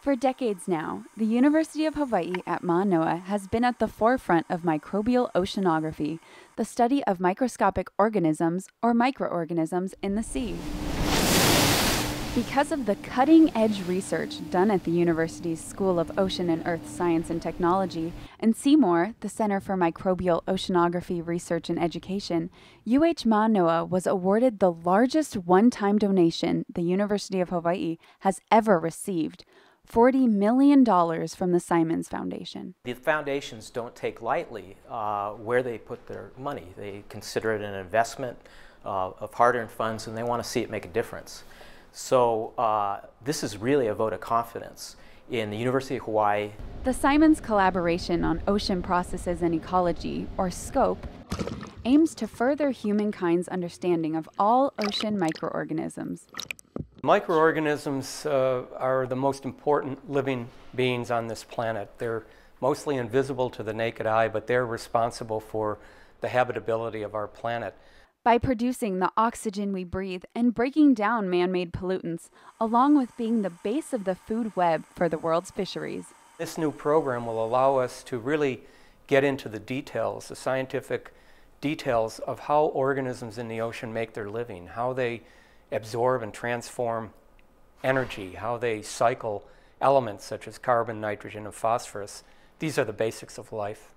For decades now, the University of Hawaii at Manoa has been at the forefront of microbial oceanography, the study of microscopic organisms or microorganisms in the sea. Because of the cutting edge research done at the university's School of Ocean and Earth Science and Technology and C-MORE, the Center for Microbial Oceanography Research and Education, UH Manoa was awarded the largest one time donation the University of Hawaii has ever received. $40 million from the Simons Foundation. The foundations don't take lightly uh, where they put their money. They consider it an investment uh, of hard earned funds and they want to see it make a difference. So uh, this is really a vote of confidence in the University of Hawaii. The Simons Collaboration on Ocean Processes and Ecology, or SCOPE, aims to further humankind's understanding of all ocean microorganisms. Microorganisms uh, are the most important living beings on this planet. They're mostly invisible to the naked eye, but they're responsible for the habitability of our planet by producing the oxygen we breathe and breaking down man made pollutants, along with being the base of the food web for the world's fisheries. This new program will allow us to really get into the details, the scientific details of how organisms in the ocean make their living, how they absorb and transform energy, how they cycle elements such as carbon, nitrogen, and phosphorus. These are the basics of life.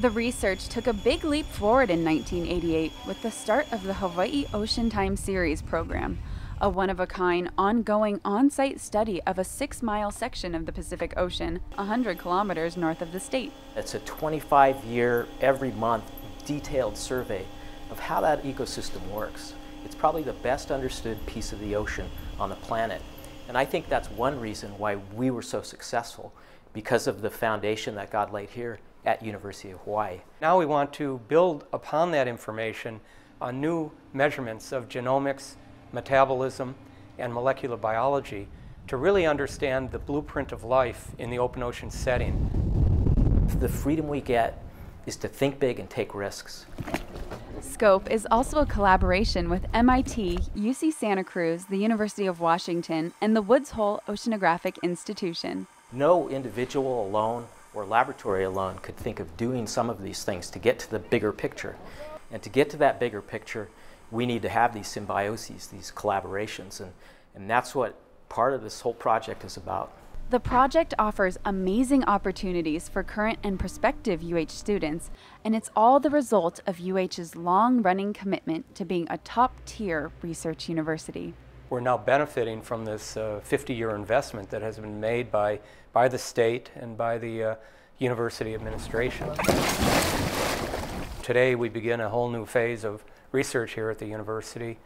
The research took a big leap forward in 1988 with the start of the Hawaii Ocean Time Series program, a one of a kind, ongoing on site study of a six mile section of the Pacific Ocean, 100 kilometers north of the state. It's a 25 year, every month, detailed survey of how that ecosystem works. It's probably the best understood piece of the ocean on the planet. And I think that's one reason why we were so successful because of the foundation that God laid here at University of Hawaii. Now we want to build upon that information on new measurements of genomics, metabolism, and molecular biology to really understand the blueprint of life in the open ocean setting. The freedom we get is to think big and take risks. Scope is also a collaboration with MIT, UC Santa Cruz, the University of Washington, and the Woods Hole Oceanographic Institution. No individual alone or laboratory alone could think of doing some of these things to get to the bigger picture. And to get to that bigger picture, we need to have these symbioses, these collaborations, and, and that's what part of this whole project is about. The project offers amazing opportunities for current and prospective UH students, and it's all the result of UH's long running commitment to being a top tier research university we're now benefiting from this 50-year uh, investment that has been made by, by the state and by the uh, university administration. Today we begin a whole new phase of research here at the university,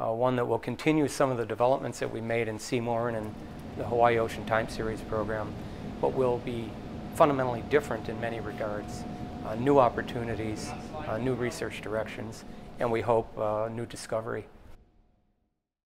uh, one that will continue some of the developments that we made in C-MORE and in the Hawaii Ocean Time Series program, but will be fundamentally different in many regards. Uh, new opportunities, uh, new research directions, and we hope uh, new discovery.